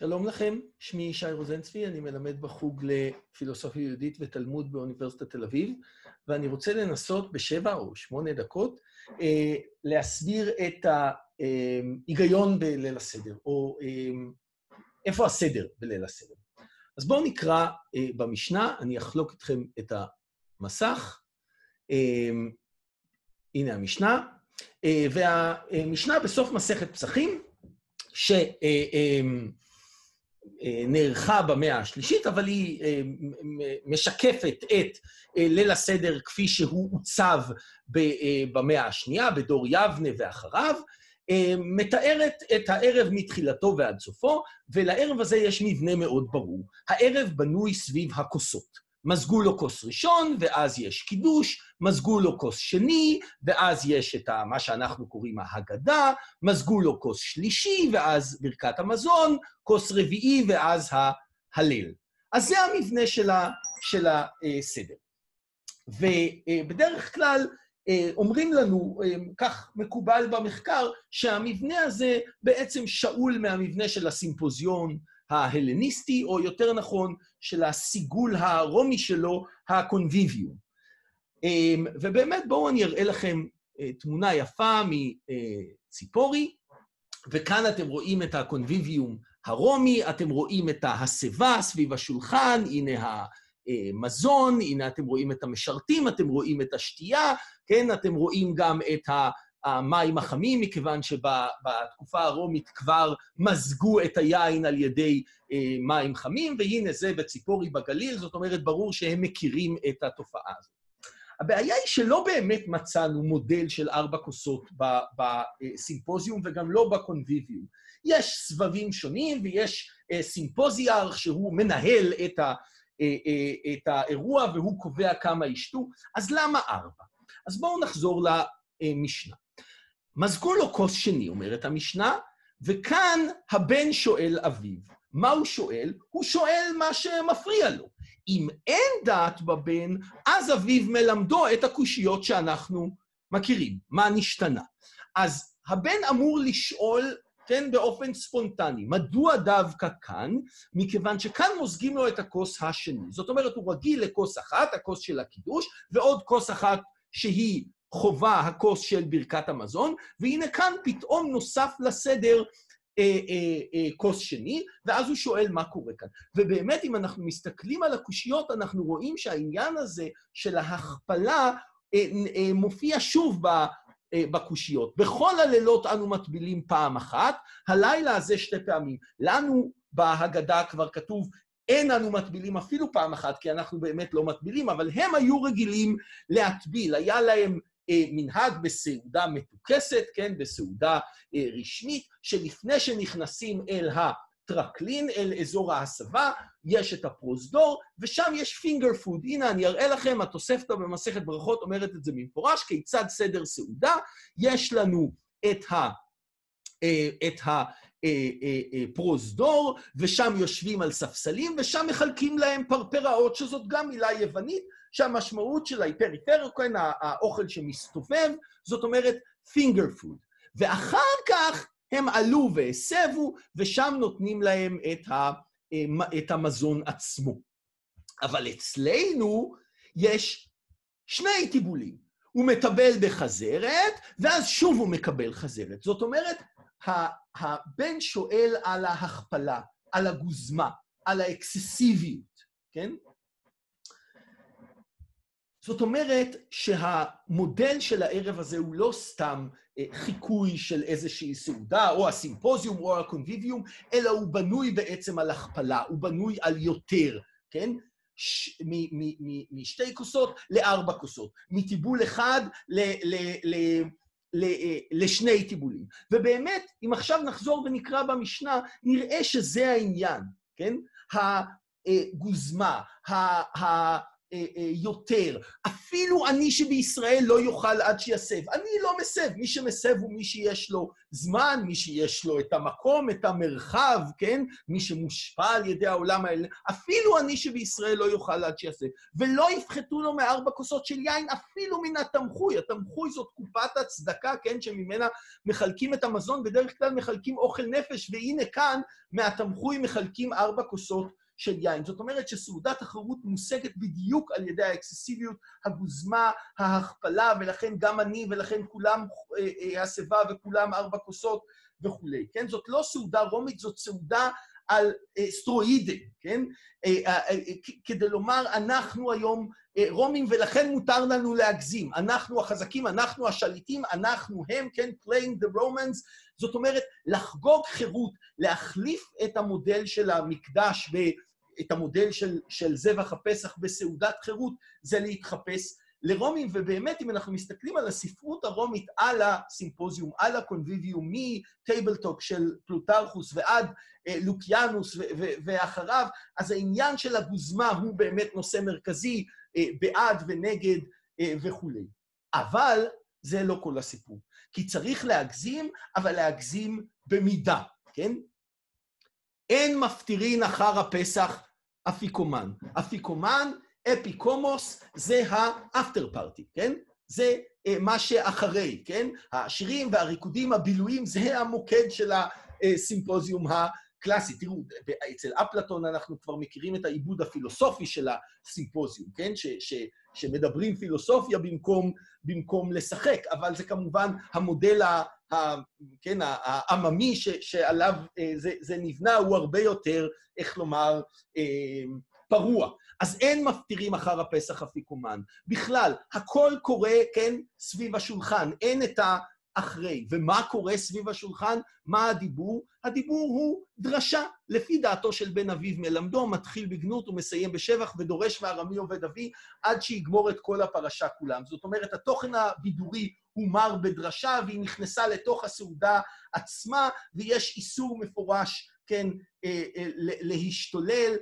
שלום לכם, שמי ישי רוזנצבי, אני מלמד בחוג לפילוסופיה יהודית ותלמוד באוניברסיטת תל אביב, ואני רוצה לנסות בשבע או שמונה דקות אה, להסביר את ההיגיון בליל הסדר, או אה, איפה הסדר בליל הסדר. אז בואו נקרא אה, במשנה, אני אחלוק אתכם את המסך. אה, הנה המשנה, אה, והמשנה בסוף מסכת פסחים, ש... אה, אה, נערכה במאה השלישית, אבל היא משקפת את ליל הסדר כפי שהוא עוצב במאה השנייה, בדור יבנה ואחריו, מתארת את הערב מתחילתו ועד סופו, ולערב הזה יש מבנה מאוד ברור. הערב בנוי סביב הכוסות. מזגו לו כוס ראשון, ואז יש קידוש, מזגו לו כוס שני, ואז יש את מה שאנחנו קוראים ההגדה, מזגו לו כוס שלישי, ואז ברכת המזון, כוס רביעי, ואז ההלל. אז זה המבנה של, ה, של הסדר. ובדרך כלל אומרים לנו, כך מקובל במחקר, שהמבנה הזה בעצם שאול מהמבנה של הסימפוזיון, ההלניסטי, או יותר נכון, של הסיגול הרומי שלו, הקונביביום. אמ, ובאמת, בואו אני אראה לכם אה, תמונה יפה מציפורי, וכאן אתם רואים את הקונביביום הרומי, אתם רואים את ההסבה סביב השולחן, הנה המזון, הנה אתם רואים את המשרתים, אתם רואים את השתייה, כן? אתם רואים גם את ה... המים החמים, מכיוון שבתקופה הרומית כבר מזגו את היין על ידי אה, מים חמים, והנה זה בציפורי בגליל, זאת אומרת, ברור שהם מכירים את התופעה הזאת. הבעיה היא שלא באמת מצאנו מודל של ארבע כוסות בסימפוזיום וגם לא בקונביביום. יש סבבים שונים ויש אה, סימפוזיאר שהוא מנהל את, ה, אה, אה, את האירוע והוא קובע כמה ישתו, אז למה ארבע? אז בואו נחזור למשנה. מזגו לו כוס שני, אומרת המשנה, וכאן הבן שואל אביו. מה הוא שואל? הוא שואל מה שמפריע לו. אם אין דעת בבן, אז אביו מלמדו את הקושיות שאנחנו מכירים. מה נשתנה? אז הבן אמור לשאול, כן, באופן ספונטני, מדוע דווקא כאן? מכיוון שכאן מוזגים לו את הכוס השני. זאת אומרת, הוא רגיל לכוס אחת, הכוס של הקידוש, ועוד כוס אחת שהיא חובה הכוס של ברכת המזון, והנה כאן פתאום נוסף לסדר אה, אה, אה, כוס שני, ואז הוא שואל מה קורה כאן. ובאמת, אם אנחנו מסתכלים על הקושיות, אנחנו רואים שהעניין הזה של ההכפלה אה, אה, מופיע שוב ב... אה, בקושיות. בכל הלילות אנו מטבילים פעם אחת, הלילה הזה שתי פעמים. לנו בהגדה כבר כתוב, אין אנו מטבילים אפילו פעם אחת, כי אנחנו באמת לא מטבילים, אבל הם היו רגילים להטביל, היה להם אה, מנהג בסעודה מתוקסת, כן, בסעודה אה, רשמית, שלפני שנכנסים אל הטרקלין, אל אזור ההסבה, יש את הפרוזדור, ושם יש finger food. הנה, אני אראה לכם, התוספתא במסכת ברכות אומרת את זה במפורש, כיצד סדר סעודה. יש לנו את ה... אה, את ה... פרוזדור, ושם יושבים על ספסלים, ושם מחלקים להם פרפראות, שזאת גם מילה יוונית, שהמשמעות שלה היא פריפריקן, האוכל שמסתובב, זאת אומרת finger food. ואחר כך הם עלו והסבו, ושם נותנים להם את, ה, את המזון עצמו. אבל אצלנו יש שני טיבולים. הוא מטבל בחזרת, ואז שוב הוא מקבל חזרת. זאת אומרת, הבן שואל על ההכפלה, על הגוזמה, על האקססיביות, כן? זאת אומרת שהמודל של הערב הזה הוא לא סתם אה, חיקוי של איזושהי סעודה, או הסימפוזיום או הקונביביום, אלא הוא בנוי בעצם על הכפלה, הוא בנוי על יותר, כן? ש... מ- מ- מ- משתי כוסות לארבע כוסות, מטיבול אחד ל- ל- ל- ל- לשני טיבולים. ובאמת, אם עכשיו נחזור ונקרא במשנה, נראה שזה העניין, כן? הגוזמה, ה- יותר. אפילו אני שבישראל לא יאכל עד שיסב. אני לא מסב. מי שמסב הוא מי שיש לו זמן, מי שיש לו את המקום, את המרחב, כן? מי שמושפע על ידי העולם האלה. אפילו אני שבישראל לא יאכל עד שיסב. ולא יפחתו לו מארבע כוסות של יין, אפילו מן התמחוי. התמחוי זאת קופת הצדקה, כן? שממנה מחלקים את המזון, בדרך כלל מחלקים אוכל נפש, והנה כאן, מהתמחוי מחלקים ארבע כוסות של יין. זאת אומרת שסעודת תחרות מושגת בדיוק על ידי האקססיביות, הגוזמה, ההכפלה, ולכן גם אני ולכן כולם אה, אה, השיבה וכולם ארבע כוסות וכולי. כן? זאת לא סעודה רומית, זאת סעודה על אה, סטרואידים, כן? כדי לומר, אנחנו היום רומים ולכן מותר לנו להגזים. אנחנו החזקים, אנחנו השליטים, אנחנו הם, כן? playing the Romans. זאת אומרת, לחגוג חירות, להחליף את המודל של המקדש ב... את המודל של, של זבח הפסח בסעודת חירות, זה להתחפש לרומים, ובאמת, אם אנחנו מסתכלים על הספרות הרומית, על הסימפוזיום, על הקונביביום, מטייבלטוק של פלוטרכוס ועד אה, לוקיאנוס ו- ו- ואחריו, אז העניין של הגוזמה הוא באמת נושא מרכזי, אה, בעד ונגד אה, וכולי. אבל זה לא כל הסיפור. כי צריך להגזים, אבל להגזים במידה, כן? אין מפטירין אחר הפסח אפיקומן. אפיקומן, אפיקומוס, זה האפטר פארטי, כן? זה אה, מה שאחרי, כן? השירים והריקודים, הבילויים, זה המוקד של הסימפוזיום הקלאסי. תראו, אצל אפלטון אנחנו כבר מכירים את העיבוד הפילוסופי של הסימפוזיום, כן? ש, ש, שמדברים פילוסופיה במקום, במקום לשחק, אבל זה כמובן המודל ה... כן, העממי שעליו אה, זה, נבנה הוא הרבה יותר, איך לומר, אה, פרוע. אז אין מפטירים אחר הפסח אפיקומן. בכלל, הכל קורה, כן, סביב השולחן. אין את ה... אחרי. ומה קורה סביב השולחן? מה הדיבור? הדיבור הוא דרשה, לפי דעתו של בן אביב מלמדו, מתחיל בגנות ומסיים בשבח, ודורש מארמי עובד אבי, עד שיגמור את כל הפרשה כולם. זאת אומרת, התוכן הבידורי הוא מר בדרשה, והיא נכנסה לתוך הסעודה עצמה, ויש איסור מפורש, כן, אה, אה, להשתולל,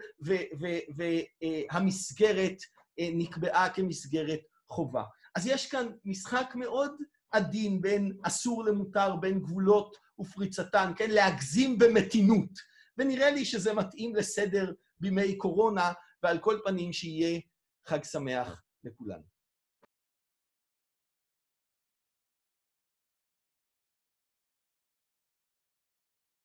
והמסגרת אה, נקבעה כמסגרת חובה. אז יש כאן משחק מאוד עדין בין אסור למותר, בין גבולות ופריצתן, כן? להגזים במתינות. ונראה לי שזה מתאים לסדר בימי קורונה, ועל כל פנים שיהיה חג שמח לכולנו.